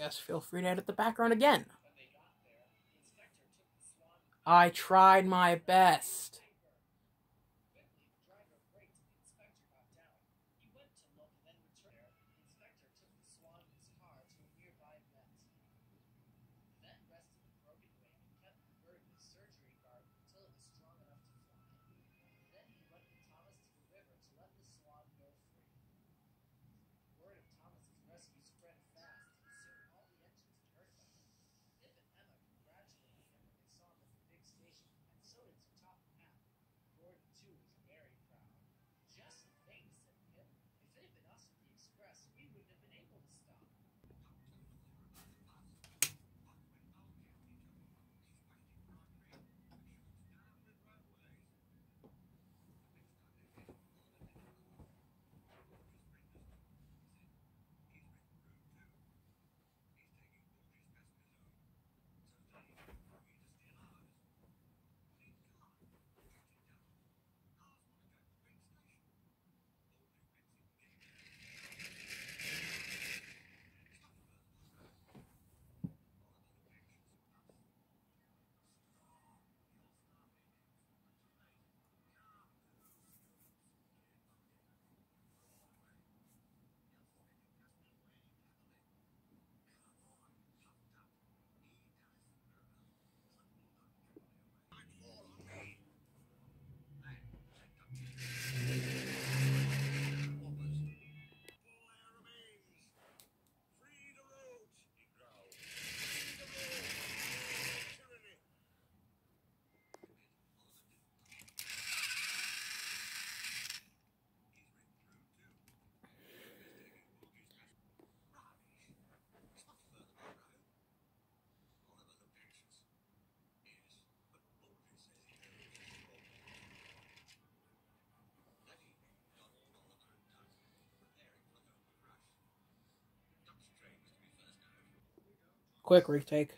guess feel free to edit the background again. I tried my best. Quick retake.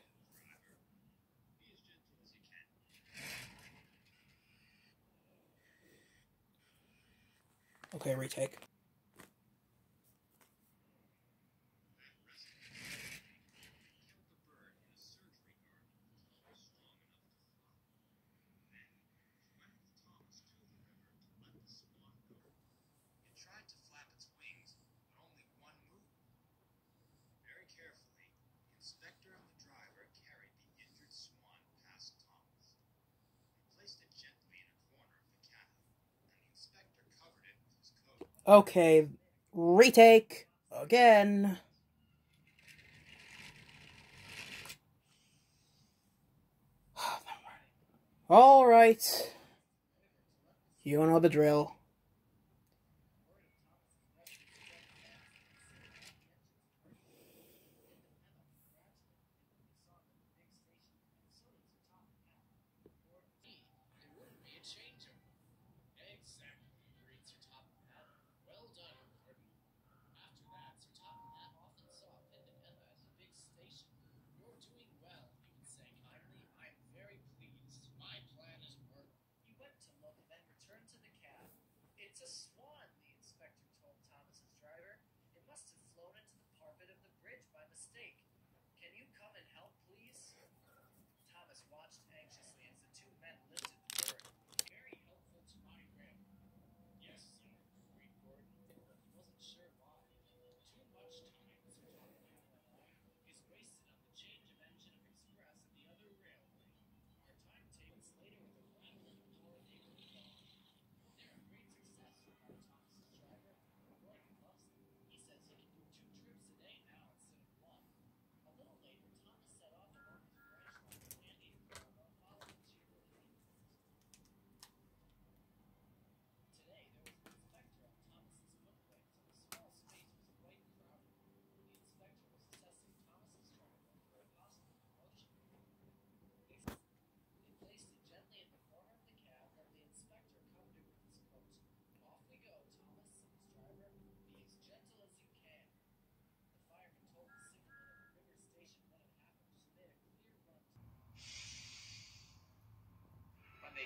Okay, retake. Okay, retake again. All right. You know the drill. They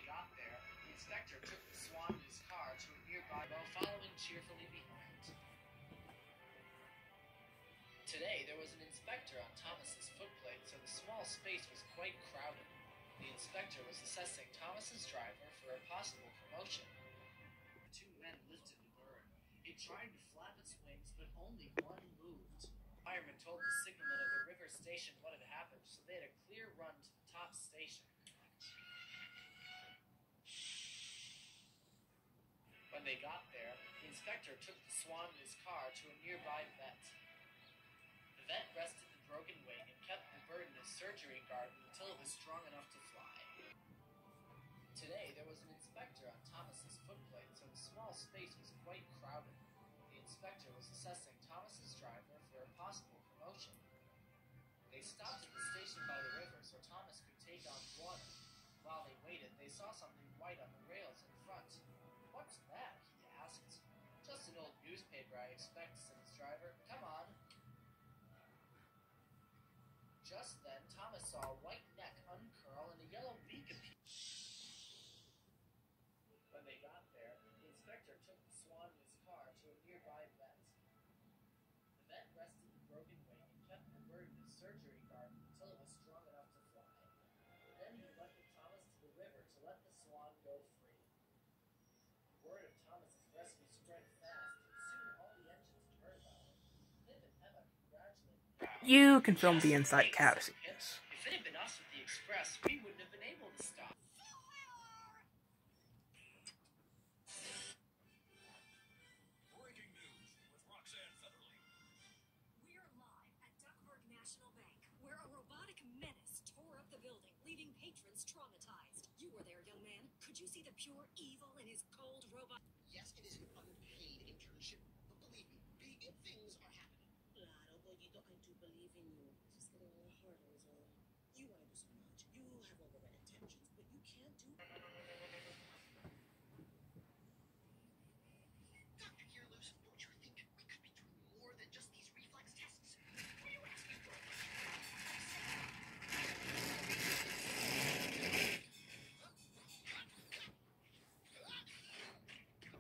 got there, the inspector took the swan in his car to a nearby while following cheerfully behind. Today, there was an inspector on Thomas's footplate, so the small space was quite crowded. The inspector was assessing Thomas's driver for a possible promotion. The two men lifted the bird. It tried to flap its wings, but only one moved. Fireman told the signalman at the river station what had happened, so they had a clear run to the top station. They got there, the inspector took the swan in his car to a nearby vet. The vet rested the broken wing and kept the bird in his surgery garden until it was strong enough to fly. Today, there was an inspector on Thomas's footplate, so the small space was quite crowded. The inspector was assessing Thomas's driver for a possible promotion. They stopped at the station by the river so Thomas could take on water. While they waited, they saw something Newspaper, I expect, said his driver. Come on. Just then, Thomas saw a white neck uncurl and a yellow beak appear. When they got there, the inspector took the swan in his car to a nearby vet. The vet rested the broken wing and kept the bird in surgery menace tore up the building, leaving patrons traumatized. You were there, young man. Could you see the pure evil in his cold robot?